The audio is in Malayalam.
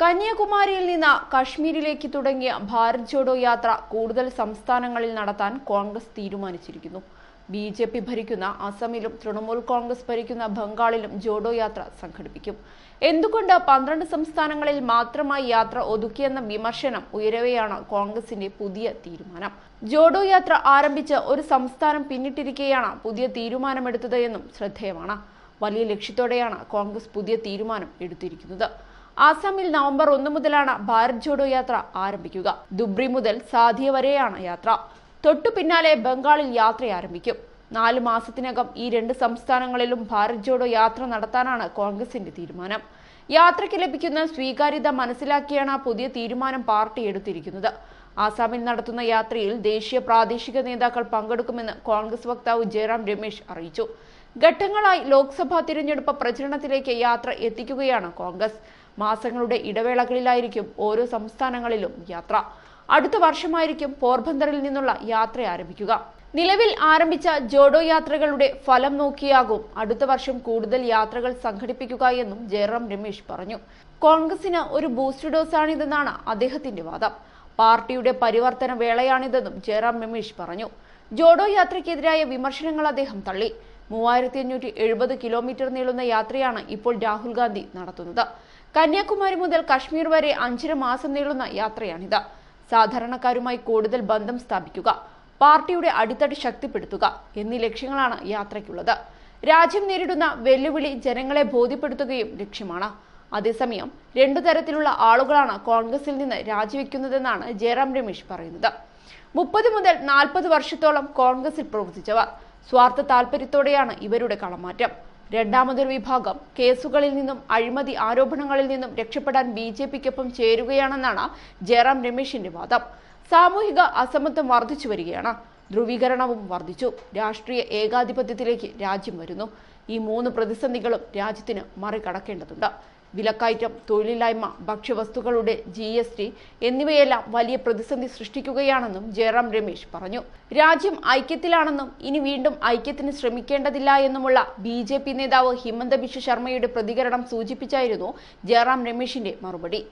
കന്യാകുമാരിയിൽ നിന്ന് കശ്മീരിലേക്ക് തുടങ്ങിയ ഭാരത് ജോഡോ യാത്ര കൂടുതൽ സംസ്ഥാനങ്ങളിൽ നടത്താൻ കോൺഗ്രസ് തീരുമാനിച്ചിരിക്കുന്നു. ബി ജെ പി ഭരിക്കുന്ന അസമിലും തൃണമൂൽ കോൺഗ്രസ് ഭരിക്കുന്ന ബംഗാളിലും ജോഡോ യാത്ര സംഘടിപ്പിക്കും. എന്തുകൊണ്ട് പന്ത്രണ്ട് സംസ്ഥാനങ്ങളിൽ മാത്രമായി യാത്ര ഒതുക്കിയെന്ന വിമർശനം ഉയരവെയാണ് കോൺഗ്രസിന്റെ പുതിയ തീരുമാനം. ജോഡോ യാത്ര ആരംഭിച്ച് ഒരു സംസ്ഥാനം പിന്നിട്ടിരിക്കെയാണ് പുതിയ തീരുമാനമെടുത്തത് എന്നും ശ്രദ്ധേയമാണ്. വലിയ ലക്ഷ്യത്തോടെയാണ് കോൺഗ്രസ് പുതിയ തീരുമാനം എടുത്തിരിക്കുന്നത്. ആസാമിൽ നവംബർ ഒന്ന് മുതലാണ് ഭാരത് ജോഡോ യാത്ര ആരംഭിക്കുക. ദുബ്രി മുതൽ സാധിയ വരെയാണ് യാത്ര. തൊട്ടു പിന്നാലെ ബംഗാളിൽ യാത്ര ആരംഭിക്കും. നാല് മാസത്തിനകം ഈ രണ്ട് സംസ്ഥാനങ്ങളിലും ഭാരത് ജോഡോ യാത്ര നടത്താനാണ് കോൺഗ്രസിന്റെ തീരുമാനം. യാത്രയ്ക്ക് ലഭിക്കുന്ന സ്വീകാര്യത മനസ്സിലാക്കിയാണ് പുതിയ തീരുമാനം പാർട്ടി എടുത്തിരിക്കുന്നത്. ആസാമിൽ നടത്തുന്ന യാത്രയിൽ ദേശീയ പ്രാദേശിക നേതാക്കൾ പങ്കെടുക്കുമെന്ന് കോൺഗ്രസ് വക്താവ് ജയറാം രമേശ് അറിയിച്ചു. ഘട്ടങ്ങളായി ലോക്സഭാ തിരഞ്ഞെടുപ്പ് പ്രചരണത്തിലേക്ക് യാത്ര എത്തിക്കുകയാണ് കോൺഗ്രസ്. മാസങ്ങളുടെ ഇടവേളകളിലായിരിക്കും ഓരോ സംസ്ഥാനങ്ങളിലും യാത്ര. അടുത്ത വർഷമായിരിക്കും പോർബന്ദറിൽ നിന്നുള്ള യാത്ര ആരംഭിക്കുക. നിലവിൽ ആരംഭിച്ച ജോഡോ യാത്രകളുടെ ഫലം നോക്കിയാകും. അടുത്ത വർഷം കൂടുതൽ യാത്രകൾ സംഘടിപ്പിക്കുക എന്നും ജയറാം രമേശ് പറഞ്ഞു. കോൺഗ്രസിന് ഒരു ബൂസ്റ്റർ ഡോസാണിതെന്നാണ് അദ്ദേഹത്തിന്റെ വാദം. പാർട്ടിയുടെ പരിവർത്തന വേളയാണിതെന്നും ജയറാം രമേശ് പറഞ്ഞു. ജോഡോ യാത്രയ്ക്കെതിരായ വിമർശനങ്ങൾ അദ്ദേഹം തള്ളി. മൂവായിരത്തി അഞ്ഞൂറ്റി എഴുപത് കിലോമീറ്റർ നീളുന്ന യാത്രയാണ് ഇപ്പോൾ രാഹുൽ ഗാന്ധി നടത്തുന്നത്. കന്യാകുമാരി മുതൽ കശ്മീർ വരെ അഞ്ചര മാസം നീളുന്ന യാത്രയാണിത്. സാധാരണക്കാരുമായി കൂടുതൽ ബന്ധം സ്ഥാപിക്കുക. പാർട്ടിയുടെ അടിത്തടി ശക്തിപ്പെടുത്തുക എന്നീ ലക്ഷ്യങ്ങളാണ് യാത്രയ്ക്കുള്ളത്. രാജ്യം നേരിടുന്ന വെല്ലുവിളി ജനങ്ങളെ ബോധ്യപ്പെടുത്തുകയും ലക്ഷ്യമാണ്. അതേസമയം രണ്ടു തരത്തിലുള്ള ആളുകളാണ് കോൺഗ്രസിൽ നിന്ന് രാജിവെക്കുന്നതെന്നാണ് ജയറാം രമേശ് പറയുന്നത്. മുപ്പത് മുതൽ നാൽപ്പത് വർഷത്തോളം കോൺഗ്രസിൽ പ്രവർത്തിച്ചവർ സ്വാർത്ഥ താല്പര്യത്തോടെയാണ് ഇവരുടെ കളമാറ്റം. രണ്ടാമതൊരു വിഭാഗം കേസുകളിൽ നിന്നും അഴിമതി ആരോപണങ്ങളിൽ നിന്നും രക്ഷപ്പെടാൻ ബി ചേരുകയാണെന്നാണ് ജയറാം രമേശിന്റെ വാദം. സാമൂഹിക അസമത്വം വർദ്ധിച്ചു വരികയാണ്. ധ്രുവീകരണവും വർദ്ധിച്ചു. രാഷ്ട്രീയ ഏകാധിപത്യത്തിലേക്ക് രാജ്യം വരുന്നു. ഈ മൂന്ന് പ്രതിസന്ധികളും രാജ്യത്തിന് മറികടക്കേണ്ടതുണ്ട്. വിലക്കയറ്റം തൊഴിലില്ലായ്മ ഭക്ഷ്യവസ്തുക്കളുടെ ജി എസ് ടി എന്നിവയെല്ലാം വലിയ പ്രതിസന്ധി സൃഷ്ടിക്കുകയാണെന്നും ജയറാം രമേശ് പറഞ്ഞു. രാജ്യം ഐക്യത്തിലാണെന്നും ഇനി വീണ്ടും ഐക്യത്തിന് ശ്രമിക്കേണ്ടതില്ല എന്നുമുള്ള ബി ജെ പി നേതാവ് ഹിമന്ത ബിശ്വ ശർമ്മയുടെ പ്രതികരണം സൂചിപ്പിച്ചായിരുന്നു ജയറാം രമേശിന്റെ മറുപടി.